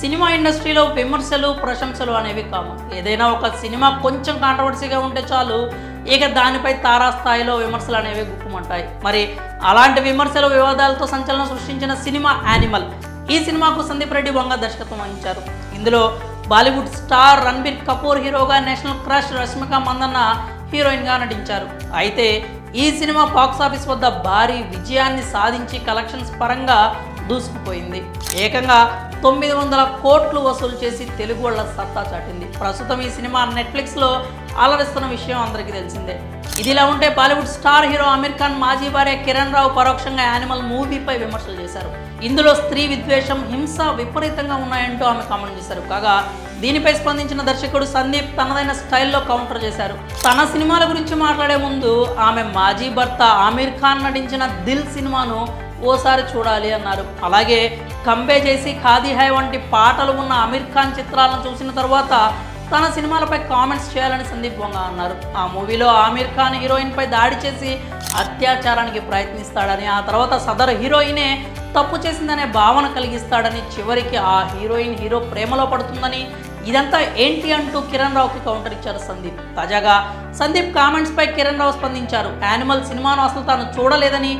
Cinema ఇండస్ట్రీలో విమర్శలు ప్రశంసలు అనేవి కాము ఏదైనా ఒక సినిమా కొంచెం కాంట్రవర్సీగా ఉంటే చాలు ఇక దానిపై తారాస్థాయిలో విమర్శలు అనేవి గుప్పుమంటాయి. మరి అలాంటి విమర్శలు వివాదాలతో సంచలనం సృష్టించిన సినిమా యానిమల్ ఈ సినిమాకు సందీప్ రెడ్డి వంగ దర్శకత్వం వహించారు. ఇందులో బాలీవుడ్ స్టార్ రణబీర్ కపూర్ హీరోగా నేషనల్ క్రష్ రష్మిక మందన్న హీరోయిన్గా నటించారు. అయితే ఈ సినిమా బాక్స్ ఆఫీస్ వద్ద భారీ విజయాన్ని సాధించి కలెక్షన్స్ పరంగా దూసుకుపోయింది. ఏకంగా తొమ్మిది వందల కోట్లు వసూలు చేసి తెలుగు వాళ్ళ సత్తా చాటింది. ప్రస్తుతం ఈ సినిమా నెట్ఫ్లిక్స్లో అలరిస్తున్న విషయం అందరికీ తెలిసిందే. ఇదిలా ఉంటే బాలీవుడ్ స్టార్ హీరో అమీర్ ఖాన్ మాజీ భార్య కిరణ్ రావు పరోక్షంగా యానిమల్ మూవీపై విమర్శలు చేశారు. ఇందులో స్త్రీ విద్వేషం హింస విపరీతంగా ఉన్నాయంటూ ఆమె కామెంట్ చేశారు. కాగా దీనిపై స్పందించిన దర్శకుడు సందీప్ తనదైన స్టైల్లో కౌంటర్ చేశారు. తన సినిమాల గురించి మాట్లాడే ముందు ఆమె మాజీ భర్త ఆమీర్ ఖాన్ నటించిన దిల్ సినిమాను ఓసారి చూడాలి అన్నారు. అలాగే కంబే చేసి ఖాదీ హై వంటి పాటలు ఉన్న అమీర్ ఖాన్ చిత్రాలను చూసిన తర్వాత తన సినిమాలపై కామెంట్స్ చేయాలని సందీప్ వంగ అన్నారు. ఆ మూవీలో ఆమీర్ ఖాన్ హీరోయిన్పై దాడి చేసి అత్యాచారానికి ప్రయత్నిస్తాడని ఆ తర్వాత సదరు హీరోయినే తప్పు చేసిందనే భావన కలిగిస్తాడని చివరికి ఆ హీరోయిన్ హీరో ప్రేమలో పడుతుందని ఇదంతా ఏంటి అంటూ కిరణ్ రావుకి కౌంటర్ ఇచ్చారు సందీప్. తాజాగా సందీప్ కామెంట్స్ పై కిరణ్ రావు స్పందించారు. యానిమల్ సినిమాను అసలు తాను చూడలేదని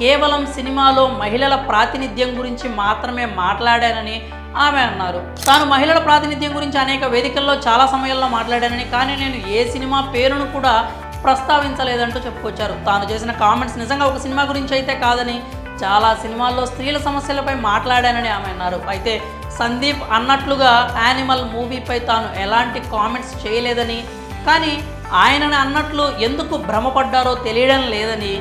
కేవలం సినిమాలో మహిళల ప్రాతినిధ్యం గురించి మాత్రమే మాట్లాడానని ఆమె అన్నారు. తాను మహిళల ప్రాతినిధ్యం గురించి అనేక వేదికల్లో చాలా సమయాల్లో మాట్లాడానని కానీ నేను ఏ సినిమా పేరును కూడా ప్రస్తావించలేదంటూ చెప్పుకొచ్చారు. తాను చేసిన కామెంట్స్ నిజంగా ఒక సినిమా గురించి అయితే కాదని చాలా సినిమాల్లో స్త్రీల సమస్యలపై మాట్లాడానని ఆమె అన్నారు. అయితే సందీప్ అన్నట్లుగా యానిమల్ మూవీపై తాను ఎలాంటి కామెంట్స్ చేయలేదని కానీ ఆయనని అన్నట్లు ఎందుకు భ్రమపడ్డారో తెలియడం లేదని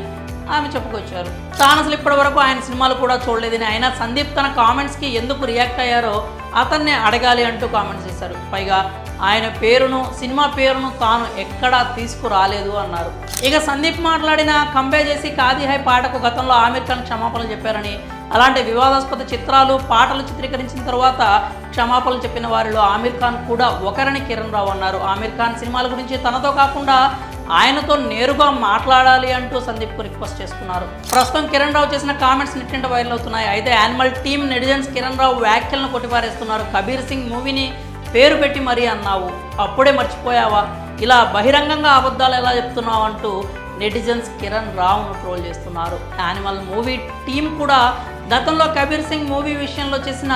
ఆమె చెప్పుకొచ్చారు. తాను అసలు ఇప్పటి వరకు ఆయన సినిమాలు కూడా చూడలేదని ఆయన సందీప్ తన కామెంట్స్కి ఎందుకు రియాక్ట్ అయ్యారో అతన్ని అడగాలి అంటూ కామెంట్స్ చేశారు. పైగా ఆయన పేరును సినిమా పేరును తాను ఎక్కడా తీసుకురాలేదు అన్నారు. ఇక సందీప్ మాట్లాడిన కంపే చేసి కాది హై పాటకు గతంలో ఆమిర్ ఖాన్ క్షమాపణలు చెప్పారని అలాంటి వివాదాస్పద చిత్రాలు పాటలు చిత్రీకరించిన తర్వాత క్షమాపణలు చెప్పిన వారిలో ఆమిర్ ఖాన్ కూడా ఒకరని కిరణ్ రావు అన్నారు. ఆమిర్ ఖాన్ సినిమాల గురించి తనతో కాకుండా ఆయనతో నేరుగా మాట్లాడాలి అంటూ సందీప్కు రిక్వెస్ట్ చేసుకున్నారు ప్రస్తుతం కిరణ్ రావు చేసిన కామెంట్స్ నెట్టింట వైరల్ అవుతున్నాయి. అయితే Animal team netizens Kiran Rao వ్యాఖ్యలను కొట్టిపారేస్తున్నారు. కబీర్ సింగ్ మూవీని పేరు పెట్టి మరీ అన్నావు. అప్పుడే మర్చిపోయావా? ఇలా బహిరంగంగా అబద్ధాలు ఎలా చెప్తున్నావు అంటూ నెటిజన్స్ కిరణ్ రావును ట్రోల్ చేస్తున్నారు. యానిమల్ మూవీ టీం కూడా గతంలో కబీర్ సింగ్ మూవీ విషయంలో చేసిన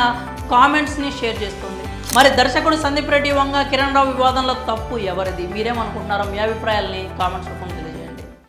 కామెంట్స్ని షేర్ చేస్తుంది మరి దర్శకుడు సందీప్ రెడ్డి వంగ కిరణ్ రావు వివాదంలో తప్పు ఎవరిది? మీరేమనుకుంటున్నారో మీ అభిప్రాయాల్ని కామెంట్స్ రూపంలో